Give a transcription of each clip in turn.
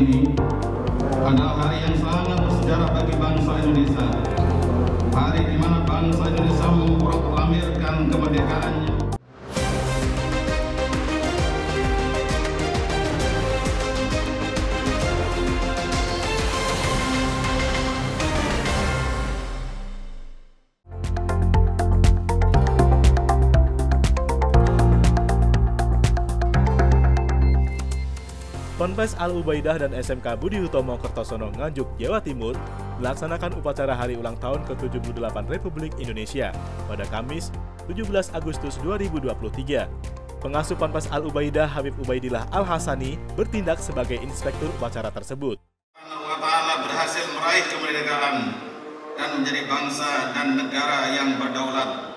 ini adalah hari yang sangat bersejarah bagi bangsa Indonesia. Ponpes Al Ubaidah dan SMK Budi Utomo Kertosono Nganjuk, Jawa Timur melaksanakan upacara hari ulang tahun ke-78 Republik Indonesia pada Kamis 17 Agustus 2023. Pengasuh Ponpes Al Ubaidah Habib Ubaidillah Al Hasani bertindak sebagai inspektur upacara tersebut. Allah Ta'ala berhasil meraih kemerdekaan dan menjadi bangsa dan negara yang berdaulat,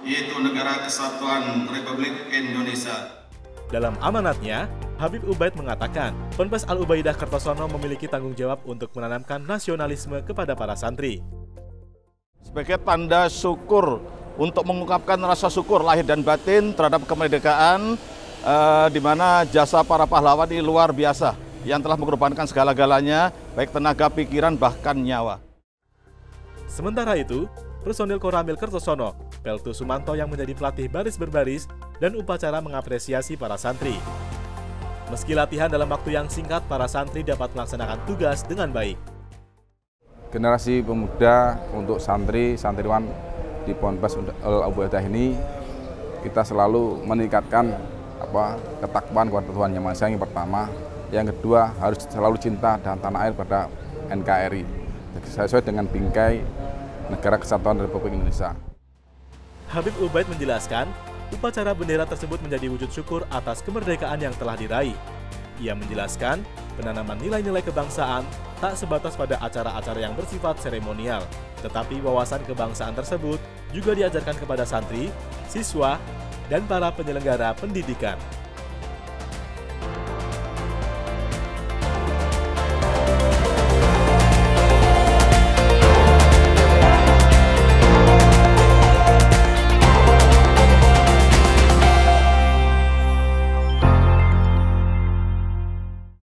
yaitu negara kesatuan Republik Indonesia. Dalam amanatnya, Habib Ubaid mengatakan, Ponpes Al Ubaidah Kertosono memiliki tanggung jawab untuk menanamkan nasionalisme kepada para santri. Sebagai tanda syukur untuk mengungkapkan rasa syukur lahir dan batin terhadap kemerdekaan, eh, di mana jasa para pahlawan ini luar biasa yang telah mengorbankan segala-galanya, baik tenaga, pikiran, bahkan nyawa. Sementara itu, personil Koramil Kertosono, Peltu Sumanto yang menjadi pelatih baris berbaris, dan upacara mengapresiasi para santri. Meski latihan dalam waktu yang singkat, para santri dapat melaksanakan tugas dengan baik. Generasi pemuda untuk santri, santriwan di Ponpes Al Ubaidah ini kita selalu meningkatkan apa ketakwaan kepada Tuhan Yang Maha Esa yang pertama, yang kedua harus selalu cinta dan tanah air pada NKRI sesuai dengan bingkai Negara Kesatuan Republik Indonesia. Habib Ubaid menjelaskan, upacara bendera tersebut menjadi wujud syukur atas kemerdekaan yang telah diraih. Ia menjelaskan, penanaman nilai-nilai kebangsaan tak sebatas pada acara-acara yang bersifat seremonial, tetapi wawasan kebangsaan tersebut juga diajarkan kepada santri, siswa, dan para penyelenggara pendidikan.